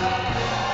Música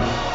Bye.